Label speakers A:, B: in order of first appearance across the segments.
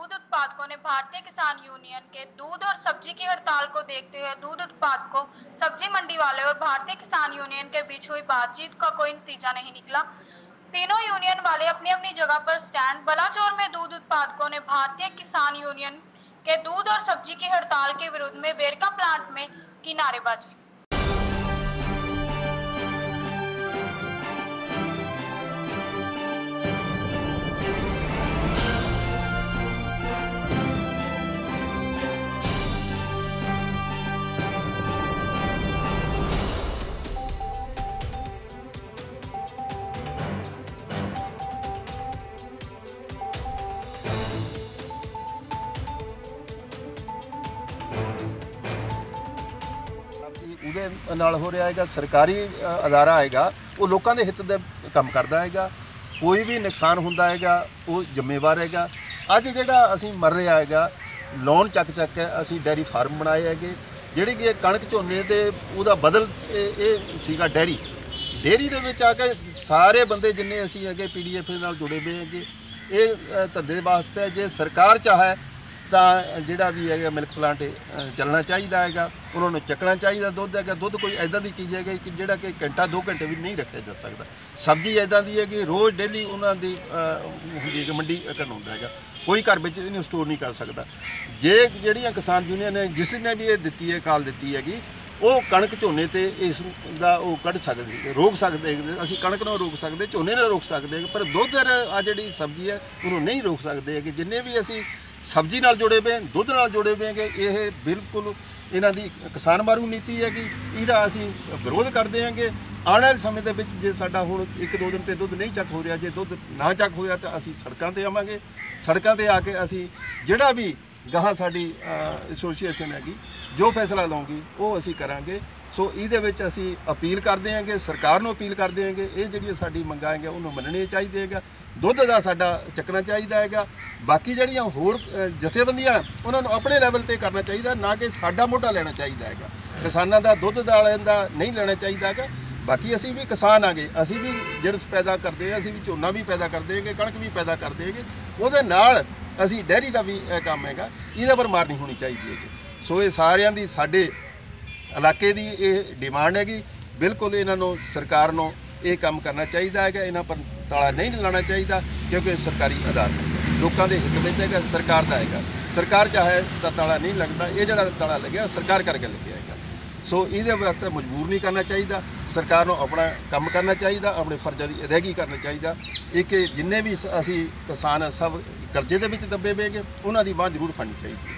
A: दूध उत्पादकों ने भारतीय किसान यूनियन के दूध और सब्ज़ी की हड़ताल को देखते हुए दूध उत्पादकों, सब्ज़ी मंडी वाले और भारतीय किसान यूनियन के बीच हुई बातचीत का कोई नतीजा नहीं निकला। तीनों यूनियन वाले अपनी अपनी जगह पर स्टैंड बलाचौर में दूध उत्पादकों ने भारतीय किसान यूनियन के दूध और सब्ज़ी की हड़ताल के विरोध में बेरका प्लांट में की। नारेबाजी
B: ਕਿ ਨਾਲ ਹੋ ਰਿਹਾ ਹੈਗਾ ਸਰਕਾਰੀ ਅ, ਅਦਾਰਾ ਹੈਗਾ ਉਹ ਲੋਕਾਂ ਦੇ ਹਿੱਤ ਦੇ ਕੰਮ ਕਰਦਾ ਹੈਗਾ। ਕੋਈ ਵੀ ਨੁਕਸਾਨ ਹੁੰਦਾ ਹੈਗਾ ਉਹ ਜ਼ਿੰਮੇਵਾਰ ਹੈਗਾ। ਅੱਜ ਜਿਹੜਾ ਅਸੀਂ ਮਰ ਰਿਹਾ ਹੈਗਾ ਲੋਨ ਚੱਕ ਚੱਕ ਕੇ ਅਸੀਂ ਡੈਰੀ ਫਾਰਮ ਬਣਾਏ ਹੈਗੇ। ਜਿਹੜੀ ਕਿ ਇਹ ਕਣਕ ਝੋਨੇ ਦੇ ਉਹਦਾ ਬਦਲ ਇਹ ਇਹ ਸੀਗਾ ਡੈਰੀ। ਡੇਰੀ ਦੇ ਵਿੱਚ ਆ ਕੇ ਸਾਰੇ ਬੰਦੇ ਜਿੰਨੇ ਅਸੀਂ ਹੈਗੇ ਪੀਡੀਐਫ ਨਾਲ ਜੁੜੇ ਹੋਏ ਹੈਗੇ। ਇਹ ਅ, ਧੰਦੇ ਵਾਸਤੇ ਜੇ ਸਰਕਾਰ ਚਾਹੇ ਤਾਂ ਜਿਹੜਾ ਵੀ ਹੈਗਾ ਮਿਲਕ ਪਲਾਂਟ ਚੱਲਣਾ ਚਾਹੀਦਾ ਹੈਗਾ। ਉਹਨਾਂ ਨੂੰ ਚੱਕਣਾ ਚਾਹੀਦਾ ਦੁੱਧ ਹੈਗਾ। ਦੁੱਧ ਕੋਈ ਐਦਾਂ ਦੀ ਚੀਜ਼ ਹੈਗੀ ਕਿ ਜਿਹੜਾ ਕਿ ਘੰਟਾ 2 ਘੰਟੇ ਵੀ ਨਹੀਂ ਰੱਖਿਆ ਜਾ ਸਕਦਾ। ਸਬਜ਼ੀ ਐਦਾਂ ਦੀ ਹੈ ਕਿ ਰੋਜ਼ ਡੇਲੀ ਉਹਨਾਂ ਦੀ ਅ, ਹੁੰਦੀ ਹੈ ਕਿ ਮੰਡੀ ਕਰਨ ਹੁੰਦਾ ਹੈਗਾ। ਕੋਈ ਘਰ ਵਿੱਚ ਇਹਨੂੰ ਸਟੋਰ ਨਹੀਂ ਕਰ ਸਕਦਾ। ਜੇ ਜਿਹੜੀਆਂ ਕਿਸਾਨ ਯੂਨੀਅਨ ਨੇ ਜਿਸ ਨੇ ਵੀ ਇਹ ਦਿੱਤੀ ਹੈ ਕਾਲ ਦਿੱਤੀ ਹੈਗੀ ਉਹ ਕਣਕ ਝੋਨੇ ਤੇ ਇਸ ਦਾ ਉਹ ਕੱਢ ਸਕਦੇ ਰੋਕ ਸਕਦੇ ਅਸੀਂ ਕਣਕ ਨੂੰ ਰੋਕ ਸਕਦੇ ਝੋਨੇ ਨੂੰ ਰੋਕ ਸਕਦੇ ਪਰ ਦੁੱਧ ਆ ਜਿਹੜੀ ਸਬਜ਼ੀ ਹੈ ਉਹਨੂੰ ਨਹੀਂ ਰੋਕ ਸਕਦੇ ਹੈਗੇ। ਜਿੰਨੇ ਵੀ ਅਸੀਂ ਸਬਜ਼ੀ ਨਾਲ ਜੁੜੇ ਹੋਏ ਦੁੱਧ ਨਾਲ ਜੁੜੇ ਹੋਏਗੇ ਇਹ ਬਿਲਕੁਲ ਇਹਨਾਂ ਦੀ ਕਿਸਾਨ ਮਾਰੂ ਨੀਤੀ ਹੈ ਕਿ ਇਹਦਾ ਅਸੀਂ ਵਿਰੋਧ ਕਰਦੇ ਹਾਂਗੇ ਆਉਣ ਵਾਲੇ ਸਮੇਂ ਦੇ ਵਿੱਚ ਜੇ ਸਾਡਾ ਹੁਣ ਇੱਕ ਦੋ ਦਿਨ ਤੇ ਦੁੱਧ ਨਹੀਂ ਚੱਕ ਹੋ ਰਿਹਾ, ਜੇ ਦੁੱਧ ਨਾ ਚੱਕ ਹੋਇਆ ਤਾਂ ਅਸੀਂ ਸੜਕਾਂ ਤੇ ਆਵਾਂਗੇ। ਸੜਕਾਂ ਤੇ ਆ ਕੇ ਅਸੀਂ ਜਿਹੜਾ ਵੀ ਗਾਹਾਂ ਸਾਡੀ ਐਸੋਸੀਏਸ਼ਨ ਹੈਗੀ, ਜੋ ਫੈਸਲਾ ਲਊਗੀ, ਉਹ ਅਸੀਂ ਕਰਾਂਗੇ। ਸੋ ਇਹਦੇ ਵਿੱਚ ਅਸੀਂ ਅਪੀਲ ਕਰਦੇ ਹਾਂਗੇ, ਸਰਕਾਰ ਨੂੰ ਅਪੀਲ ਕਰਦੇ ਹਾਂਗੇ, ਇਹ ਜਿਹੜੀਆਂ ਸਾਡੀ ਮੰਗਾਂ ਹੈਗੀਆਂ, ਉਹਨੂੰ ਮੰਨਣੇ ਚਾਹੀਦੀ ਹੈਗਾ ਦੁੱਧ ਦਾ ਸਾਡਾ ਚੱਕਣਾ ਚਾਹੀਦਾ ਹੈਗਾ। ਬਾਕੀ ਜਿਹੜੀਆਂ ਹੋਰ ਜਥੇਬੰਦੀਆਂ, ਉਹਨਾਂ ਨੂੰ ਆਪਣੇ ਲੈਵਲ ਤੇ ਕਰਨਾ ਚਾਹੀਦਾ, ਨਾ ਕਿ ਸਾਡਾ ਮੋਢਾ ਲੈਣਾ ਚਾਹੀਦਾ ਹੈਗਾ। ਕਿਸਾਨਾਂ ਦਾ, ਦੁੱਧ ਵਾਲਿਆਂ ਦਾ ਨਹੀਂ ਲੈਣਾ ਚਾਹੀਦਾ ਹੈਗਾ। ਬਾਕੀ ਅਸੀਂ ਵੀ ਕਿਸਾਨ ਆਗੇ, ਅਸੀਂ ਵੀ ਜਿਣਸ ਪੈਦਾ ਕਰਦੇ ਹਾਂ ਅਸੀਂ ਵੀ ਝੋਨਾ ਵੀ ਪੈਦਾ ਕਰਦੇ ਹੈਗੇ, ਕਣਕ ਵੀ ਪੈਦਾ ਕਰਦੇ ਹੈਗੇ, ਉਹਦੇ ਨਾਲ ਅਸੀਂ ਡੈਰੀ ਦਾ ਵੀ ਇਹ ਕੰਮ ਹੈਗਾ, ਇਹਦੇ ਪਰ ਮਾਰ ਨਹੀਂ ਹੋਣੀ ਚਾਹੀਦੀ ਹੈਗੀ। ਸੋ ਇਹ ਸਾਰਿਆਂ ਦੀ, ਸਾਡੇ ਇਲਾਕੇ ਦੀ ਇਹ ਡਿਮਾਂਡ ਹੈਗੀ, ਬਿਲਕੁਲ ਇਹਨਾਂ ਨੂੰ, ਸਰਕਾਰ ਨੂੰ ਇਹ ਕੰਮ ਕਰਨਾ ਚਾਹੀਦਾ ਹੈਗਾ, ਇਹਨਾਂ ਪਰ ਤਾਲਾ ਨਹੀਂ ਲਾਉਣਾ ਚਾਹੀਦਾ, ਕਿਉਂਕਿ ਇਹ ਸਰਕਾਰੀ ਅਦਾਰਾ ਲੋਕਾਂ ਦੇ ਹਿੱਤ ਵਿੱਚ ਹੈਗਾ, ਸਰਕਾਰ ਦਾ ਹੈਗਾ। ਸਰਕਾਰ ਚਾਹੇ ਤਾਂ ਤਾਲਾ ਨਹੀਂ ਲੱਗਦਾ, ਇਹ ਜਿਹੜਾ ਤਾਲਾ ਲੱਗਿਆ, ਸਰਕਾਰ ਕਰਕੇ ਲੱਗਿਆ ਹੈਗਾ। ਸੋ ਇਹਦੇ ਵਾਸਤੇ ਮਜਬੂਰ ਨਹੀਂ ਕਰਨਾ ਚਾਹੀਦਾ। ਸਰਕਾਰ ਨੂੰ ਆਪਣਾ ਕੰਮ ਕਰਨਾ ਚਾਹੀਦਾ ਆਪਣੇ ਫਰਜ਼ਾਂ ਦੀ ਅਦਾਇਗੀ ਕਰਨਾ ਚਾਹੀਦਾ। ਇਹ ਕਿ ਜਿੰਨੇ ਵੀ ਅਸੀਂ ਕਿਸਾਨ ਸਭ ਕਰਜ਼ੇ ਦੇ ਵਿੱਚ ਦੱਬੇ ਪਏਗੇ ਉਹਨਾਂ ਦੀ ਬਾਂਹ ਜ਼ਰੂਰ ਫੜਨੀ ਚਾਹੀਦੀ ਹੈ।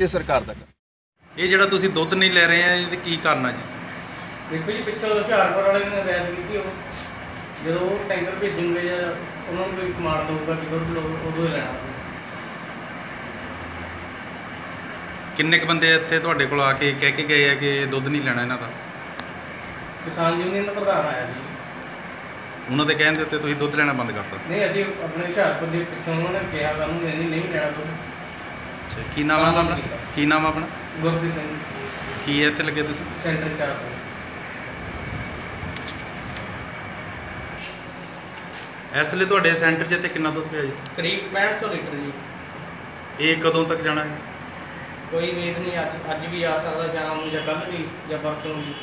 B: ਇਹ ਸਰਕਾਰ ਦਾ ਕੰਮ।
C: ਇਹ ਜਿਹੜਾ ਤੁਸੀਂ ਦੁੱਧ ਨਹੀਂ ਲੈ ਰਹੇ ਆ ਇਹਦੇ ਕੀ ਕਾਰਨ ਆ ਜੀ?
D: ਦੇਖੋ ਜੀ ਪਿੱਛੋਂ ਹੁਸ਼ਿਆਰਪੁਰ ਵਾਲੇ ਨੇ ਰਿਆਇਤ ਕੀਤੀ ਉਹ। ਜਦੋਂ ਉਹ ਟੈਂਕਰ ਭੇਜਣਗੇ ਜਾਂ ਉਹਨਾਂ ਨੂੰ ਕੋਈ ਕਮਾਂਡ ਦਊਗਾ ਕਿ ਦੁੱਧ ਲਓ ਉਦੋਂ ਹੀ ਲੈਣਾ ਸੀ।
C: ਕਿੰਨੇ ਕ ਬੰਦੇ ਇੱਥੇ ਤੁਹਾਡੇ ਕੋਲ ਆ ਕੇ ਕਹਿ ਕੇ ਗਏ ਆ ਕਿ ਦੁੱਧ ਨਹੀਂ ਲੈਣਾ ਇਹਨਾਂ ਦਾ?
D: ਕਿਸਾਨ ਯੂਨੀਅਨ ਦਾ ਪ੍ਰਧਾਨ ਆਇਆ ਸੀ।
C: ਉਹਨਾਂ ਦੇ ਕਹਿਣ ਦੇ ਉੱਤੇ ਤੁਸੀਂ ਦੁੱਧ ਲੈਣਾ ਬੰਦ ਕਰਤਾ?
D: ਨਹੀਂ ਅਸੀਂ ਆਪਣੇ ਹੁਸ਼ਿਆਰਪੁਰ ਦੇ ਪਿੱਛੋਂ ਉਹਨਾਂ ਨੇ ਕਿਹਾ ਸਾਨੂੰ ਨਹੀਂ ਨਹੀਂ ਲੈਣਾ ਦੁੱਧ।
C: ਅੱਛਾ, ਕੀ ਨਾਮ ਆ ਆਪਣਾ? ਕੀ ਨਾਮ ਆ ਆਪਣਾ?
D: ਗੁਰਪ੍ਰੀਤ ਸਿੰਘ।
C: ਕੀ ਹੈ ਇੱਥੇ ਲੱਗੇ ਤੁਸੀਂ?
D: ਸੈਂਟਰ ਚਾਰ ਤੋਂ।
C: ਇਸ ਲਈ ਤੁਹਾਡੇ ਸੈਂਟਰ 'ਚ ਇੱਥੇ ਕਿੰਨਾ ਦੁੱਧ ਪਿਆ ਜੀ?
D: ਕਰੀਬ 6500 ਲੀਟਰ ਜੀ।
C: ਇਹ ਕਦੋਂ ਤੱਕ ਜਾਣਾ ਹੈ?
D: ਕੋਈ ਉਮੀਦ ਨਹੀਂ, ਅੱਜ ਅੱਜ ਵੀ ਆ ਸਕਦਾ ਸ਼ਾਮ ਨੂੰ ਜਾਂ ਕੱਲ੍ਹ ਵੀ ਜਾਂ ਪਰਸੋਂ ਵੀ।